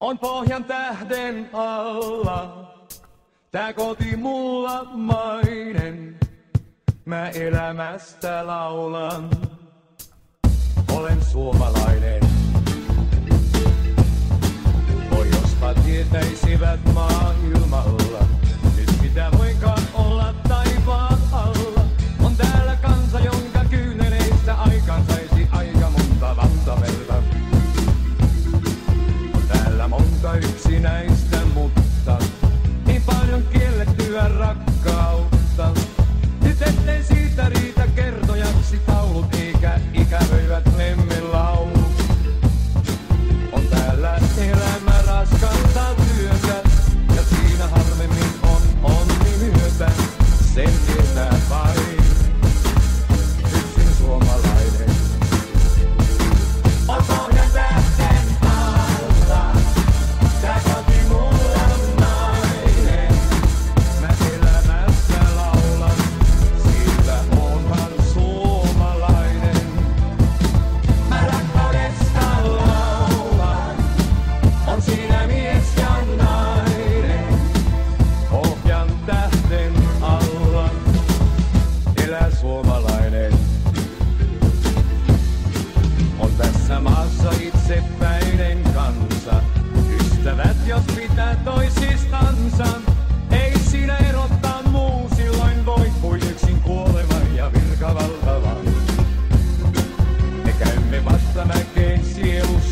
On pohjan tähden alla, tää koti mulla mainen. Mä elämästä laulan, olen suomalainen. rock.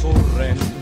sorrendo